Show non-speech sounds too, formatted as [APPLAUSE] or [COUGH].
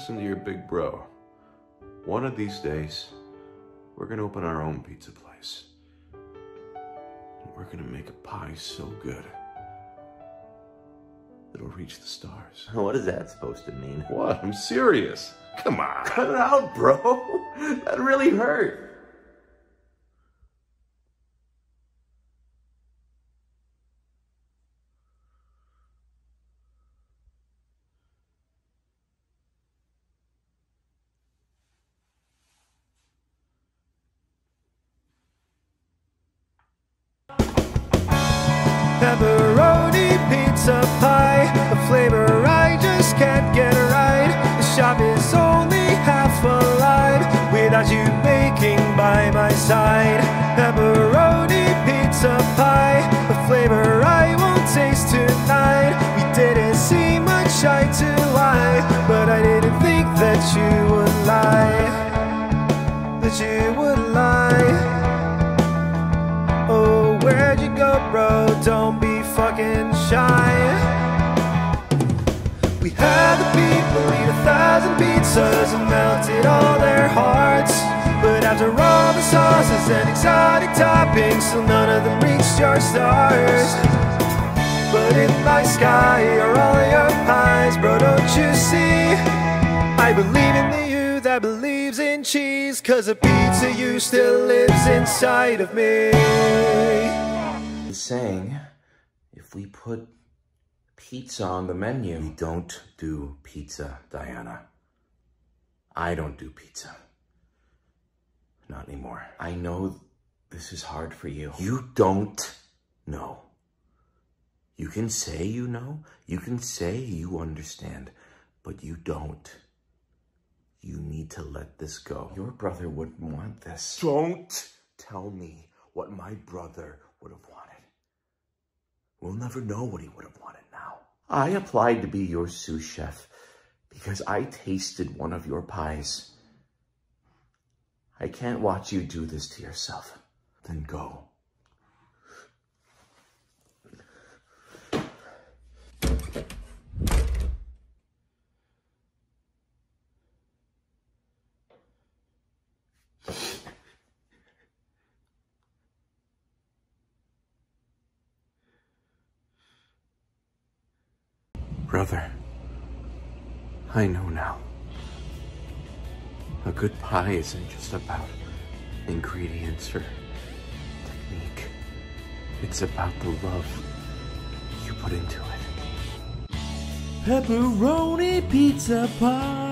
listen to your big bro. One of these days, we're gonna open our own pizza place. We're gonna make a pie so good, it'll reach the stars. [LAUGHS] What is that supposed to mean? What? I'm serious. Come on. Cut it out, bro. [LAUGHS] That really hurt. Pepperoni pizza pie, a flavor I just can't get right. The shop is only half alive without you baking by my side. Pepperoni pizza pie, a flavor I won't taste tonight. We didn't see much eye to eye, but I didn't think that you would lie. That you would lie. Bro? Don't be fucking shy. We had the people eat a thousand pizzas and melted all their hearts. But after all the sauces and exotic toppings, still none of them reached your stars. But in my sky are all your pies, bro. Don't you see? I believe in the you that believes in cheese, cause a pizza you still lives inside of me. Saying if we put pizza on the menu, we don't do pizza, Diana. I don't do pizza. Not anymore. I know this is hard for you. You don't know. You can say you know, you can say you understand, but you don't. You need to let this go. Your brother wouldn't want this. Don't tell me what my brother would have wanted. We'll never know what he would have wanted now. I applied to be your sous chef because I tasted one of your pies. I can't watch you do this to yourself. Then go. Brother, I know now. A good pie isn't just about ingredients or technique. It's about the love you put into it. Pepperoni pizza pie.